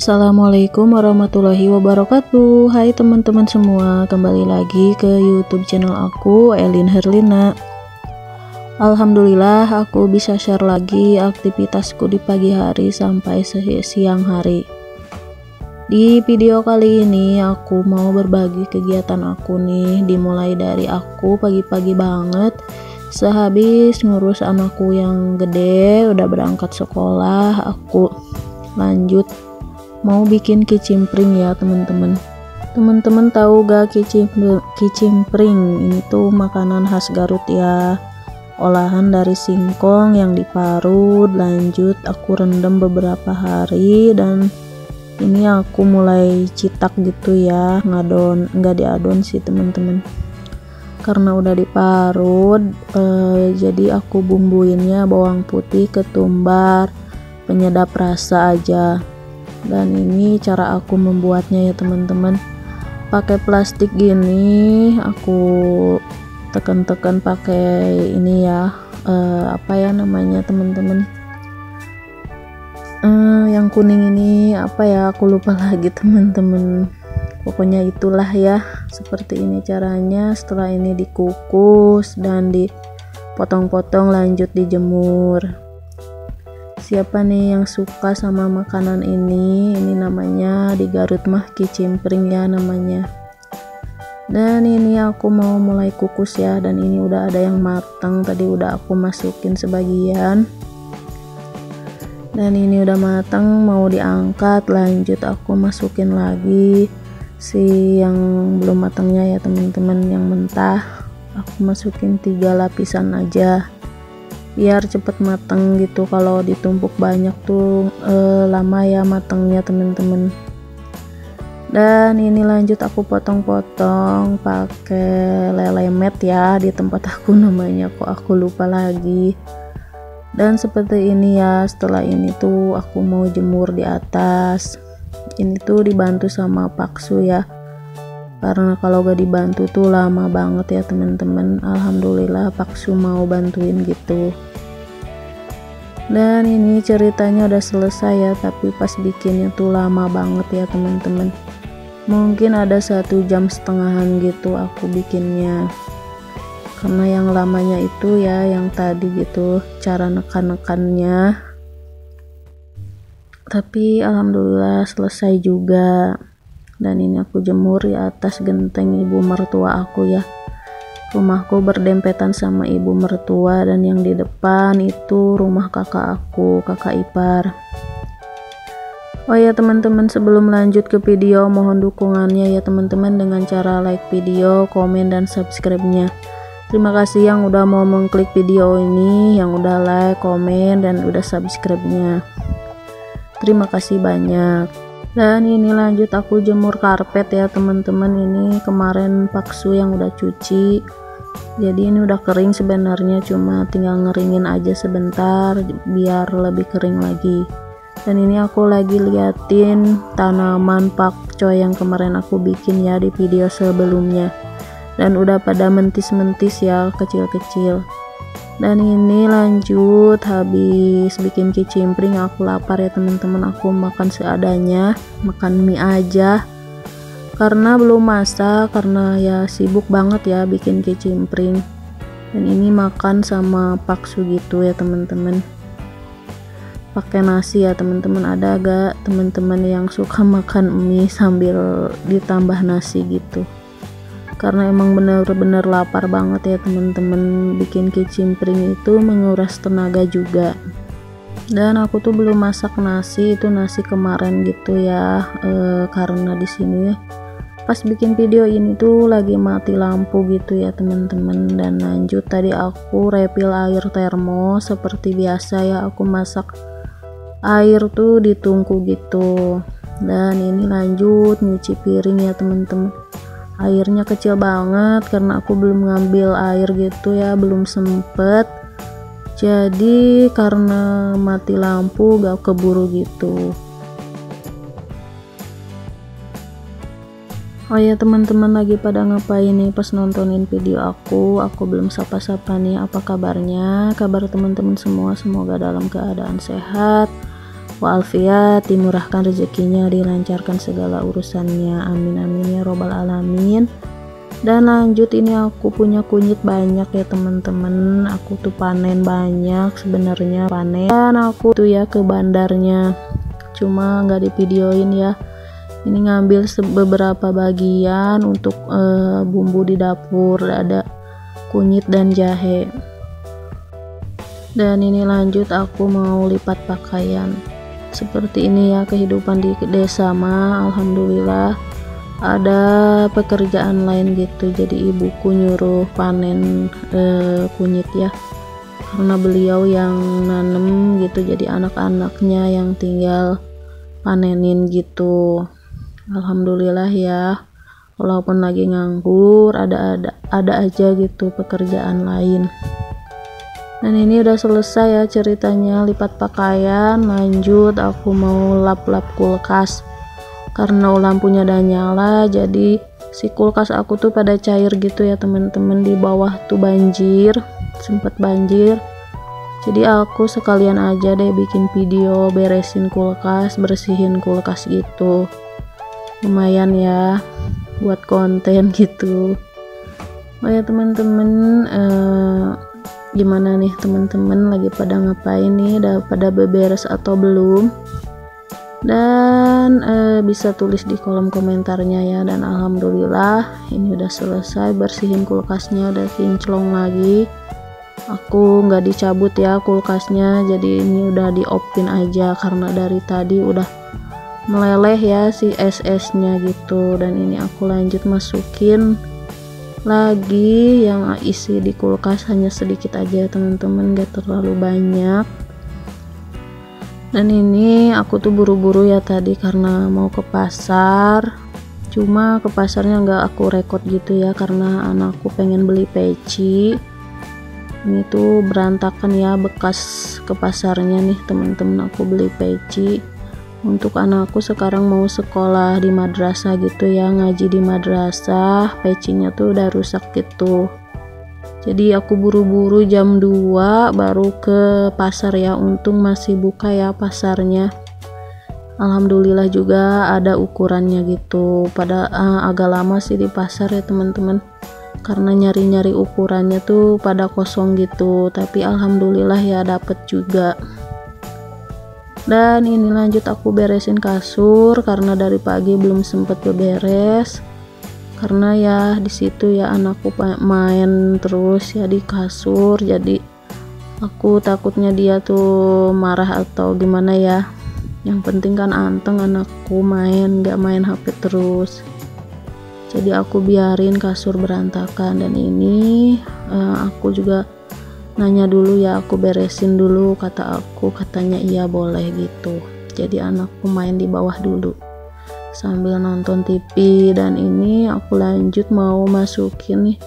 Assalamualaikum warahmatullahi wabarakatuh. Hai teman-teman semua Kembali lagi ke youtube channel aku Elin Herlina. Alhamdulillah aku bisa share lagi aktivitasku di pagi hari sampai siang hari. Di video kali ini aku mau berbagi kegiatan aku nih. Dimulai dari aku pagi-pagi banget Sehabis ngurus anakku yang gede udah berangkat sekolah Aku lanjut mau bikin kicimpring ya teman-teman. Teman-teman tahu gak kicimpring? Ini tuh makanan khas Garut ya. Olahan dari singkong yang diparut lanjut aku rendam beberapa hari dan ini aku mulai citak gitu ya. Ngadon enggak diadon sih teman-teman. Karena udah diparut eh, jadi aku bumbuinnya bawang putih ketumbar penyedap rasa aja dan ini cara aku membuatnya ya teman-teman. Pakai plastik gini aku tekan-tekan pakai ini ya uh, apa ya namanya teman-teman? Uh, yang kuning ini apa ya aku lupa lagi teman-teman. Pokoknya itulah ya seperti ini caranya. Setelah ini dikukus dan dipotong-potong lanjut dijemur siapa nih yang suka sama makanan ini? Ini namanya di Garut mah kicimpring ya namanya. Dan ini aku mau mulai kukus ya dan ini udah ada yang matang tadi udah aku masukin sebagian. Dan ini udah matang mau diangkat lanjut aku masukin lagi si yang belum matangnya ya teman-teman yang mentah. Aku masukin tiga lapisan aja biar cepet mateng gitu. Kalau ditumpuk banyak tuh eh, lama ya matengnya temen-temen. Dan ini lanjut aku potong-potong pakai lelemet ya di tempat aku namanya kok aku lupa lagi. Dan seperti ini ya setelah ini tuh aku mau jemur di atas. Ini tuh dibantu sama paksu ya karena kalau gak dibantu tuh lama banget ya teman-teman. Alhamdulillah Paksu mau bantuin gitu. Dan ini ceritanya udah selesai ya tapi pas bikinnya tuh lama banget ya teman-teman. Mungkin ada satu jam setengahan gitu aku bikinnya. Karena yang lamanya itu ya yang tadi gitu cara nekan-nekannya tapi alhamdulillah selesai juga dan ini aku jemur di atas genteng ibu mertua aku ya rumahku berdempetan sama ibu mertua dan yang di depan itu rumah kakak aku kakak ipar Oh ya teman-teman sebelum lanjut ke video mohon dukungannya ya teman-teman dengan cara like video, komen dan subscribe-nya. Terima kasih yang udah mau mengklik video ini, yang udah like, komen dan udah subscribe-nya. Terima kasih banyak dan ini lanjut aku jemur karpet ya teman-teman. Ini kemarin paksu yang udah cuci. Jadi ini udah kering sebenarnya cuma tinggal ngeringin aja sebentar biar lebih kering lagi. Dan ini aku lagi liatin tanaman pakcoy yang kemarin aku bikin ya di video sebelumnya. Dan udah pada mentis-mentis ya kecil-kecil dan ini lanjut habis bikin kicimpring aku lapar ya teman-teman aku makan seadanya makan mie aja. Karena belum masak karena ya sibuk banget ya bikin kicimpring. Dan ini makan sama paksu gitu ya teman-teman. Pakai nasi ya teman-teman ada agak teman-teman yang suka makan mie sambil ditambah nasi gitu karena emang bener-bener lapar banget ya temen-temen bikin kicimpring itu menguras tenaga juga. Dan aku tuh belum masak nasi itu nasi kemarin gitu ya e, karena di sini pas bikin video ini tuh lagi mati lampu gitu ya teman-teman dan lanjut tadi aku refill air termo seperti biasa ya aku masak air tuh ditungku gitu. Dan ini lanjut nyuci piring ya teman-teman airnya kecil banget karena aku belum ngambil air gitu ya belum sempet. Jadi karena mati lampu gak keburu gitu. Oh ya teman-teman lagi pada ngapain nih pas nontonin video aku? Aku belum sapa-sapa nih apa kabarnya? Kabar teman-teman semua semoga dalam keadaan sehat wa'alfiat dimurahkan rezekinya dilancarkan segala urusannya. Amin amin ya robbal alamin. Dan lanjut ini aku punya kunyit banyak ya teman-teman. Aku tuh panen banyak sebenarnya panen. Dan aku tuh ya ke bandarnya. Cuma nggak di videoin ya. Ini ngambil beberapa bagian untuk uh, bumbu di dapur. Ada kunyit dan jahe. Dan ini lanjut aku mau lipat pakaian seperti ini ya kehidupan di desa mah alhamdulillah. Ada pekerjaan lain gitu jadi ibuku nyuruh panen eh, kunyit ya. Karena beliau yang nanem gitu jadi anak-anaknya yang tinggal panenin gitu. Alhamdulillah ya. Walaupun lagi nganggur ada ada ada aja gitu pekerjaan lain dan ini udah selesai ya ceritanya lipat pakaian lanjut aku mau lap-lap kulkas. Karena lampunya udah nyala jadi si kulkas aku tuh pada cair gitu ya teman-teman di bawah tuh banjir sempet banjir. Jadi aku sekalian aja deh bikin video beresin kulkas bersihin kulkas gitu. Lumayan ya buat konten gitu. Oh ya teman-teman eh, gimana nih teman-teman lagi pada ngapain nih? Udah pada beberes atau belum? Dan e, bisa tulis di kolom komentarnya ya. Dan alhamdulillah ini udah selesai bersihin kulkasnya udah kinclong lagi. Aku nggak dicabut ya kulkasnya jadi ini udah diopin aja karena dari tadi udah meleleh ya si SS nya gitu. Dan ini aku lanjut masukin lagi yang isi di kulkas hanya sedikit aja teman-teman gak terlalu banyak. Dan ini aku tuh buru-buru ya tadi karena mau ke pasar. Cuma ke pasarnya nggak aku rekod gitu ya karena anakku pengen beli peci. Ini tuh berantakan ya bekas ke pasarnya nih teman-teman aku beli peci untuk anakku sekarang mau sekolah di madrasah gitu ya ngaji di madrasah pecinya tuh udah rusak gitu. Jadi aku buru-buru jam 2 baru ke pasar ya untung masih buka ya pasarnya. Alhamdulillah juga ada ukurannya gitu. Pada uh, agak lama sih di pasar ya teman-teman. Karena nyari-nyari ukurannya tuh pada kosong gitu. Tapi Alhamdulillah ya dapet juga dan ini lanjut aku beresin kasur karena dari pagi belum sempet beberes. Karena ya di situ ya anakku main terus ya di kasur. Jadi aku takutnya dia tuh marah atau gimana ya. Yang penting kan anteng anakku main gak main HP terus. Jadi aku biarin kasur berantakan. Dan ini uh, aku juga nanya dulu ya aku beresin dulu kata aku katanya iya boleh gitu. Jadi anakku main di bawah dulu. Sambil nonton TV dan ini aku lanjut mau masukin nih.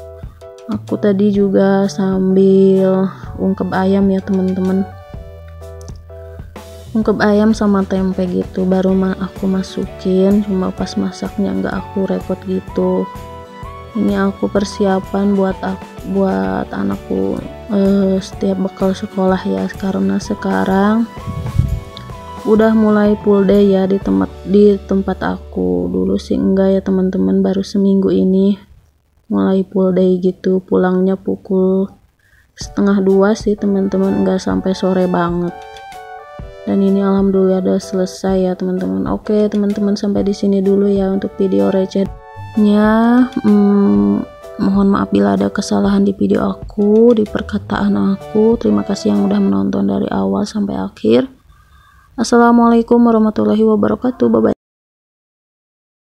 Aku tadi juga sambil ungkep ayam ya teman-teman. Ungkep ayam sama tempe gitu baru aku masukin. Cuma pas masaknya nggak aku rekod gitu ini aku persiapan buat aku, buat anakku uh, setiap bekal sekolah ya. Karena sekarang udah mulai full day ya di tempat di tempat aku. Dulu sih enggak ya teman-teman. Baru seminggu ini mulai full day gitu. Pulangnya pukul setengah dua sih teman-teman. Enggak sampai sore banget. Dan ini alhamdulillah udah selesai ya teman-teman. Oke teman-teman sampai di sini dulu ya untuk video receh nya hmm, mohon maaf bila ada kesalahan di video aku di perkataan aku. Terima kasih yang udah menonton dari awal sampai akhir. Assalamualaikum warahmatullahi wabarakatuh. Bye bye